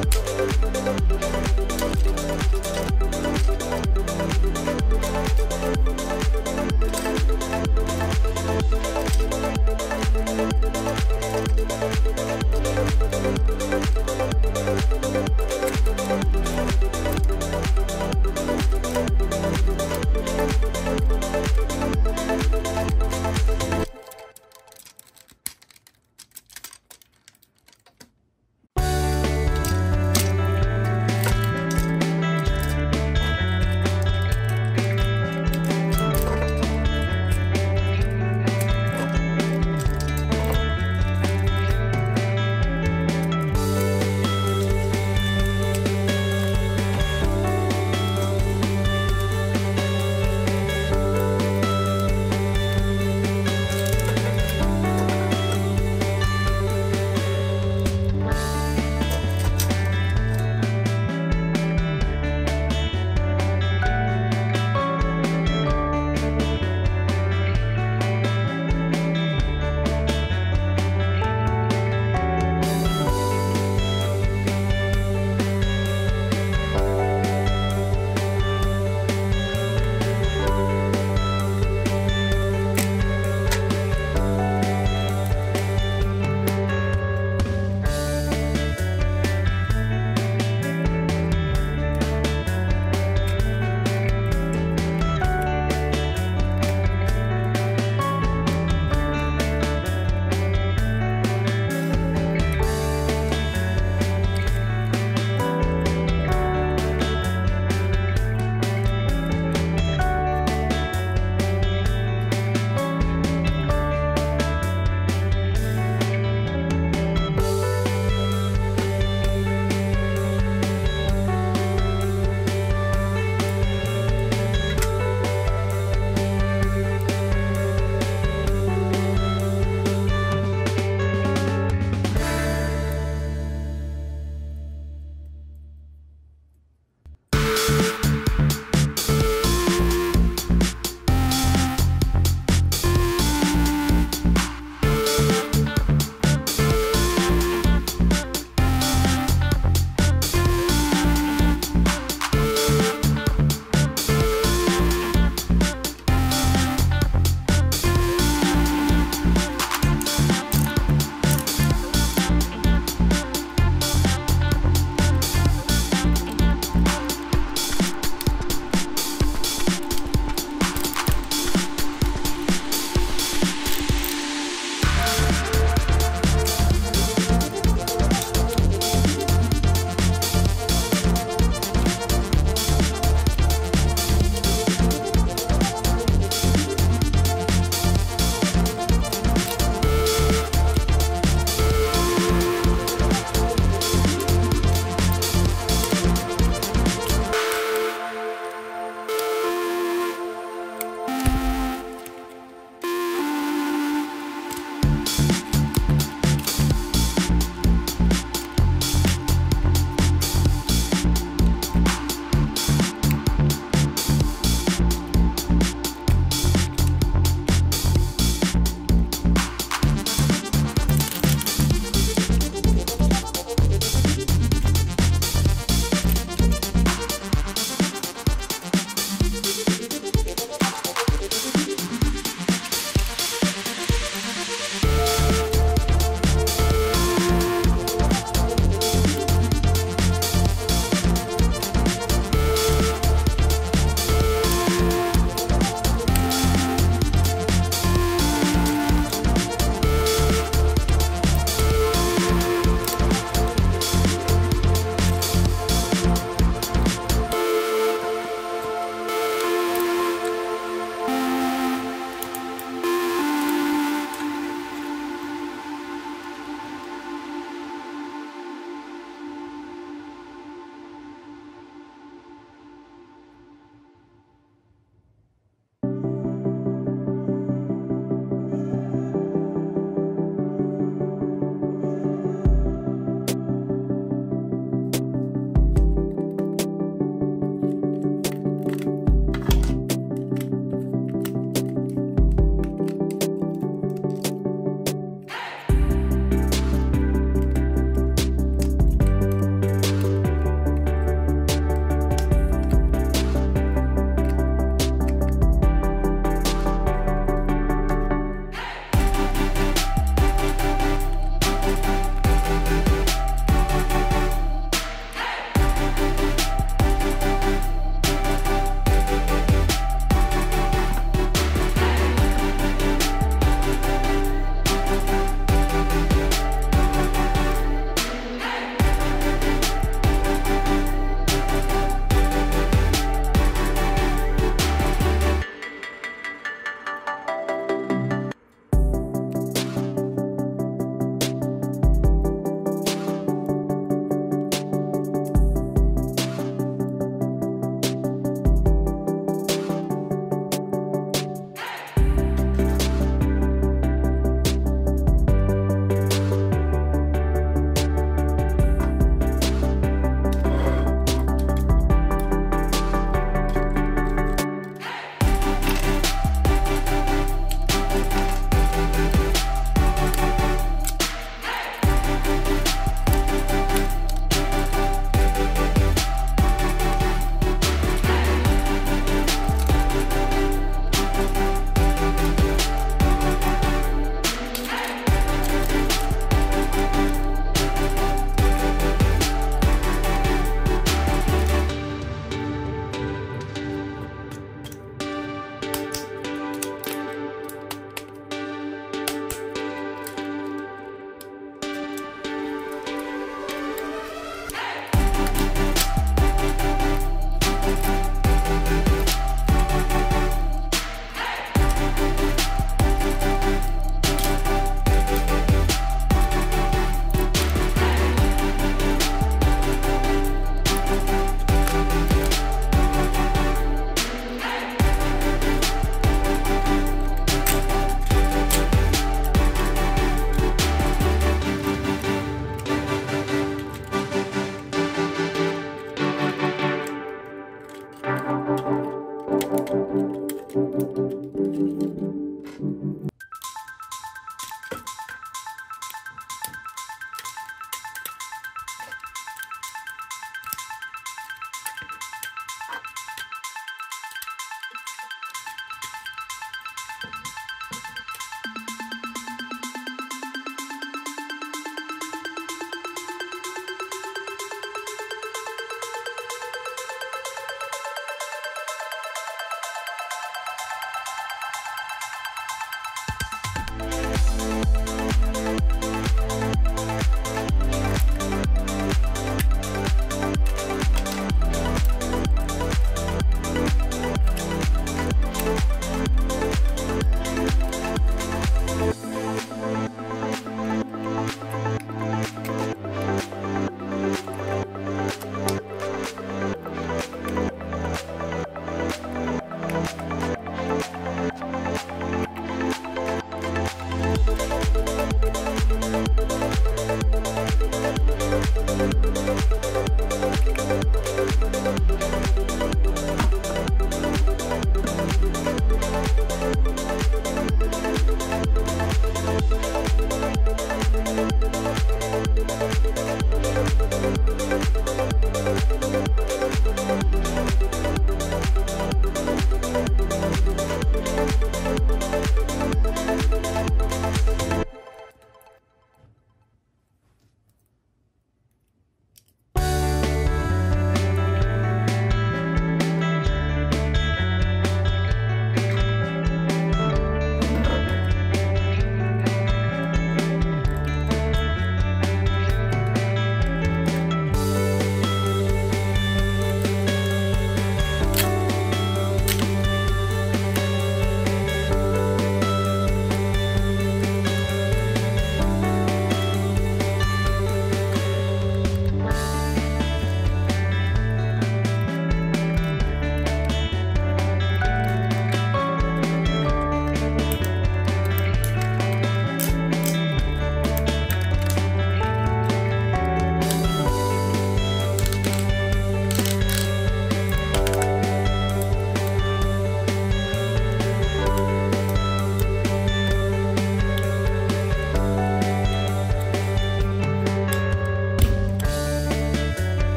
Música